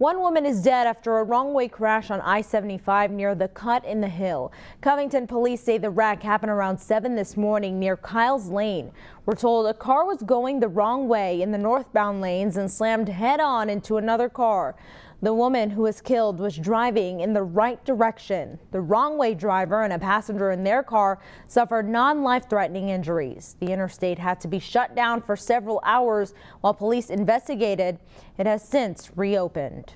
One woman is dead after a wrong-way crash on I-75 near the Cut in the Hill. Covington police say the wreck happened around 7 this morning near Kyles Lane. We're told a car was going the wrong way in the northbound lanes and slammed head-on into another car. The woman who was killed was driving in the right direction. The wrong-way driver and a passenger in their car suffered non-life-threatening injuries. The interstate had to be shut down for several hours while police investigated. It has since reopened.